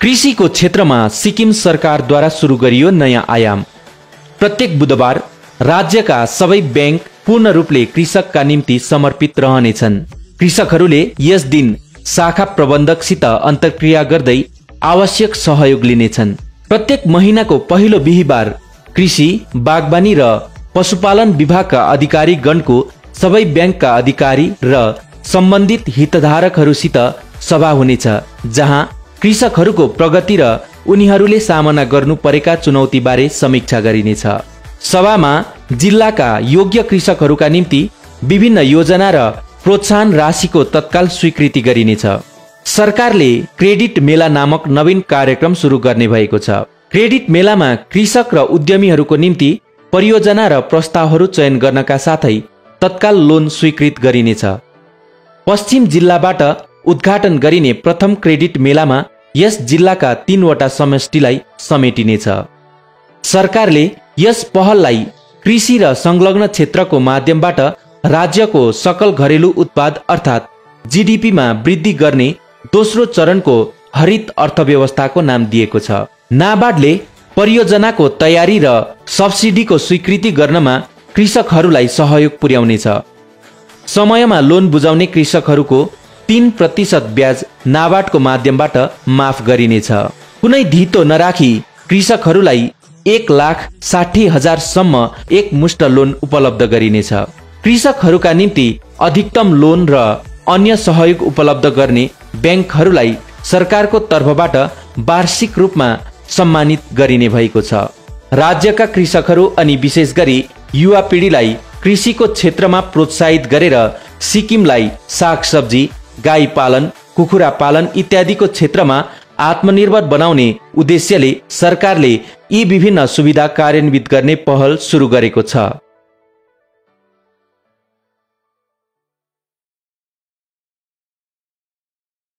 कृषिको क्षेत्रमा सिक्किम सरकारद्वारा सुरु गरियो नयाँ आयाम। प्रत्येक बुधबार राज्यका सबै ब्याङ्क पूर्ण रूपले कृषकका निम्ति समर्पित रहनेछन्। कृषकहरूले यस दिन शाखा प्रबन्धकसित अन्तर्क्रिया गर्दै आवश्यक सहयोग लिनेछन्। प्रत्येक महिनाको पहिलो बिहिबार कृषि बागवानी र पशुपालन विभागका अधिकारीगणको सबै ब्याङ्कका अधिकारी र सम्बन्धित हितधारकहरूसित सभा हुनेछ जहाँ कृषकहरूको प्रगति र उनीहरूले सामना गर्नु परेका चुनौतीबारे समीक्षा गरिनेछ। सभामा जिल्लाका योग्य कृषकहरूका निम्ति विभिन्न योजना र प्रोत्साहन राशिको तत्काल स्वीकृति गरिनेछ। सरकारले क्रेडिट मेला नामक नवीन कार्यक्रम सुरु गर्ने भएको छ। क्रेडिट मेलामा कृषक र उद्यमीहरूको निम्ति परियोजना र प्रस्तावहरू चयन गर्नका साथै तत्काल लोन स्वीकृत गरिनेछ। पश्चिम जिल्लाबाट उद्घाटन गरिने प्रथम क्रेडिट मेलामा यस जिल्लाका तीनवटा समष्टिलाई समेटिनेछ। सरकारले यस पहललाई कृषि र संलग्न क्षेत्रको माध्यमबाट राज्यको सकल घरेलु उत्पाद अर्थात् जिडिपीमा वृद्धि गर्ने दोस्रो चरणको हरित अर्थव्यवस्थाको नाम दिएको छ। नाबार्डले परियोजनाको तयारी र सब्सिडीको स्वीकृति गर्नमा कृषकहरूलाई सहयोग पुर्याउनेछ। समयमा लोन बुझाउने कृषकहरूको तीन प्रतिशत ब्याज नाबार्डको माध्यमबाट माफ गरिनेछ। कुनै धितो नराखी कृषकहरूलाई एक लाख साठी हजारसम्म एक मुष्ट लोन उपलब्ध गरिनेछ। कृषकहरूका निम्ति अधिकतम लोन र अन्य सहयोग उपलब्ध गर्ने ब्याङ्कहरूलाई सरकारको तर्फबाट वार्षिक रूपमा सम्मानित गरिने भएको छ। राज्यका कृषकहरू अनि विशेष गरी युवा पिँढीलाई कृषिको क्षेत्रमा प्रोत्साहित गरेर सिक्किमलाई सागसब्जी गाई पालन कुखुरा पालन इत्यादिको क्षेत्रमा आत्मनिर्भर बनाउने उद्देश्यले सरकारले यी विभिन्न सुविधा कार्यान्वित गर्ने पहल सुरु गरेको छ।